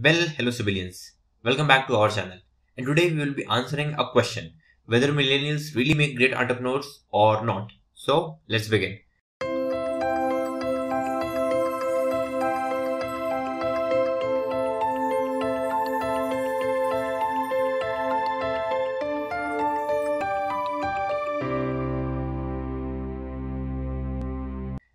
Well, hello civilians. Welcome back to our channel. And today we will be answering a question whether millennials really make great entrepreneurs or not. So, let's begin.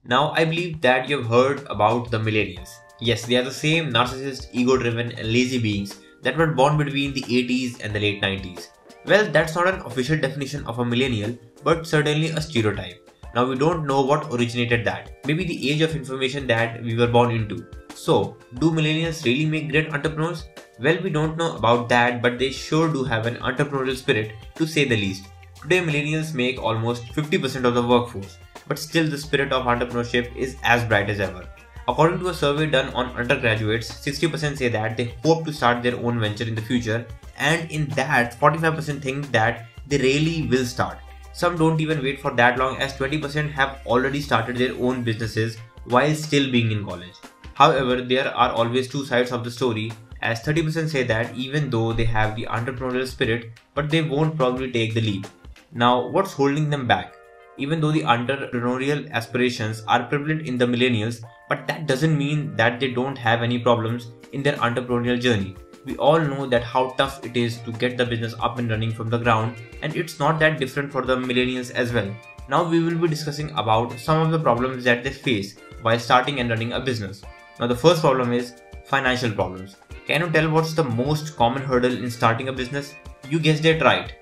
Now, I believe that you've heard about the millennials. Yes, they are the same narcissist, ego driven, and lazy beings that were born between the 80s and the late 90s. Well, that's not an official definition of a millennial, but certainly a stereotype. Now, we don't know what originated that. Maybe the age of information that we were born into. So, do millennials really make great entrepreneurs? Well, we don't know about that, but they sure do have an entrepreneurial spirit, to say the least. Today, millennials make almost 50% of the workforce but still the spirit of entrepreneurship is as bright as ever. According to a survey done on undergraduates, 60% say that they hope to start their own venture in the future, and in that, 45% think that they really will start. Some don't even wait for that long, as 20% have already started their own businesses while still being in college. However, there are always two sides of the story, as 30% say that even though they have the entrepreneurial spirit, but they won't probably take the leap. Now, what's holding them back? Even though the entrepreneurial aspirations are prevalent in the millennials, but that doesn't mean that they don't have any problems in their entrepreneurial journey. We all know that how tough it is to get the business up and running from the ground, and it's not that different for the millennials as well. Now we will be discussing about some of the problems that they face while starting and running a business. Now the first problem is financial problems. Can you tell what's the most common hurdle in starting a business? You guessed it right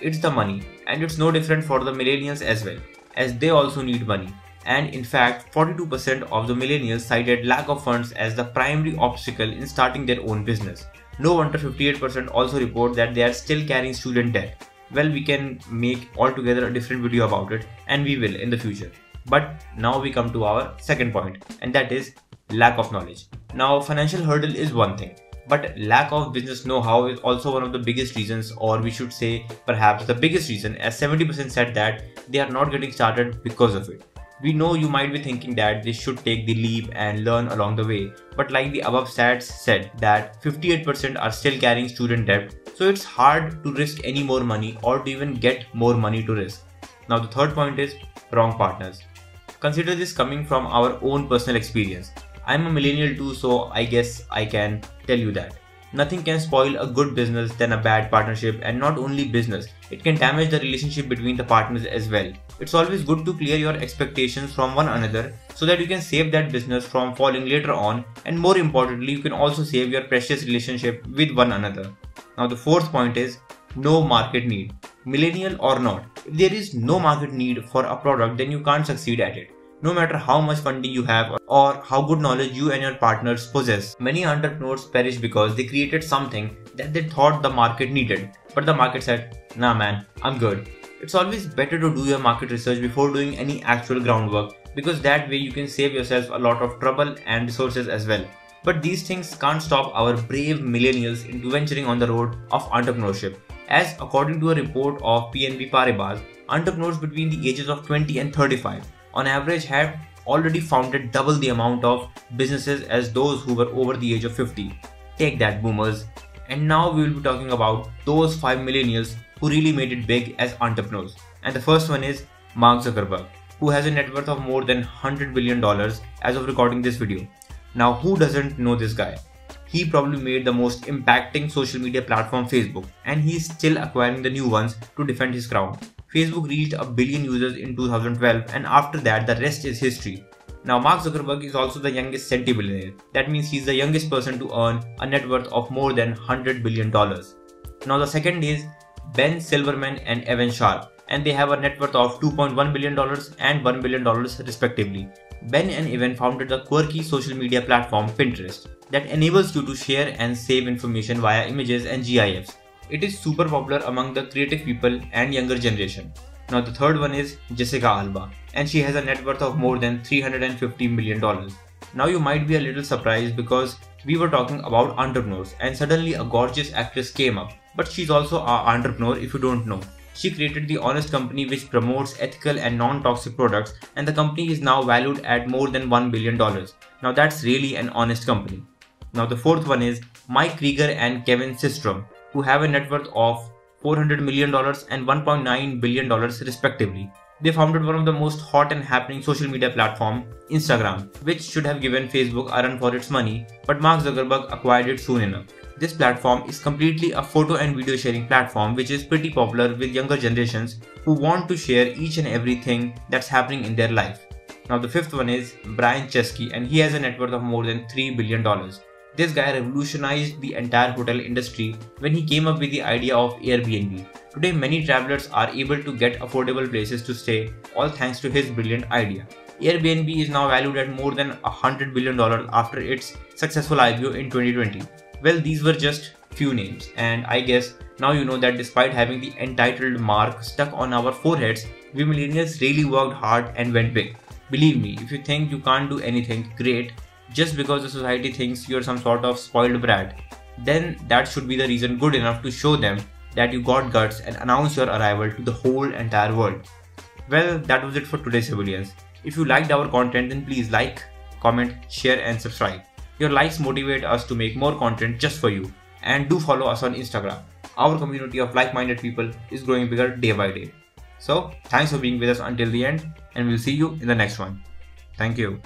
it's the money, and it's no different for the millennials as well, as they also need money. And in fact, 42% of the millennials cited lack of funds as the primary obstacle in starting their own business. No wonder 58% also report that they are still carrying student debt. Well, we can make altogether a different video about it, and we will in the future. But now we come to our second point, and that is lack of knowledge. Now, financial hurdle is one thing, but lack of business know-how is also one of the biggest reasons or we should say perhaps the biggest reason as 70% said that they are not getting started because of it. We know you might be thinking that they should take the leap and learn along the way, but like the above stats said that 58% are still carrying student debt, so it's hard to risk any more money or to even get more money to risk. Now the third point is wrong partners. Consider this coming from our own personal experience. I'm a millennial too, so I guess I can tell you that. Nothing can spoil a good business than a bad partnership, and not only business, it can damage the relationship between the partners as well. It's always good to clear your expectations from one another so that you can save that business from falling later on, and more importantly, you can also save your precious relationship with one another. Now, the fourth point is no market need. Millennial or not, if there is no market need for a product, then you can't succeed at it no matter how much funding you have or how good knowledge you and your partners possess. Many entrepreneurs perish because they created something that they thought the market needed, but the market said, nah man, I'm good. It's always better to do your market research before doing any actual groundwork because that way you can save yourself a lot of trouble and resources as well. But these things can't stop our brave millennials into venturing on the road of entrepreneurship. As according to a report of BNP Paribas, entrepreneurs between the ages of 20 and 35 on average have already founded double the amount of businesses as those who were over the age of 50. Take that, boomers. And now we will be talking about those 5 millennials who really made it big as entrepreneurs. And the first one is Mark Zuckerberg, who has a net worth of more than $100 billion as of recording this video. Now, who doesn't know this guy? He probably made the most impacting social media platform Facebook, and he is still acquiring the new ones to defend his crown. Facebook reached a billion users in 2012 and after that the rest is history. Now Mark Zuckerberg is also the youngest centibillionaire. That means he's the youngest person to earn a net worth of more than 100 billion dollars. Now the second is Ben Silbermann and Evan Sharp and they have a net worth of 2.1 billion dollars and 1 billion dollars respectively. Ben and Evan founded the quirky social media platform Pinterest that enables you to share and save information via images and GIFs. It is super popular among the creative people and younger generation. Now the third one is Jessica Alba and she has a net worth of more than 350 million dollars. Now you might be a little surprised because we were talking about entrepreneurs and suddenly a gorgeous actress came up. But she's also an entrepreneur if you don't know. She created the Honest Company which promotes ethical and non-toxic products and the company is now valued at more than $1 billion. Now that's really an honest company. Now the fourth one is Mike Krieger and Kevin Systrom, who have a net worth of $400 million and $1.9 billion respectively. They founded one of the most hot and happening social media platform, Instagram, which should have given Facebook a run for its money, but Mark Zuckerberg acquired it soon enough. This platform is completely a photo and video sharing platform which is pretty popular with younger generations who want to share each and everything that's happening in their life. Now the fifth one is Brian Chesky and he has a net worth of more than $3 billion. This guy revolutionized the entire hotel industry when he came up with the idea of Airbnb. Today, many travelers are able to get affordable places to stay, all thanks to his brilliant idea. Airbnb is now valued at more than $100 billion after its successful IPO in 2020. Well, these were just few names, and I guess now you know that despite having the entitled mark stuck on our foreheads, we millennials really worked hard and went big. Believe me, if you think you can't do anything great, just because the society thinks you're some sort of spoiled brat, then that should be the reason good enough to show them that you got guts and announce your arrival to the whole entire world. Well, that was it for today's civilians. If you liked our content, then please like, comment, share, and subscribe. Your likes motivate us to make more content just for you. And do follow us on Instagram. Our community of like minded people is growing bigger day by day. So, thanks for being with us until the end, and we'll see you in the next one. Thank you.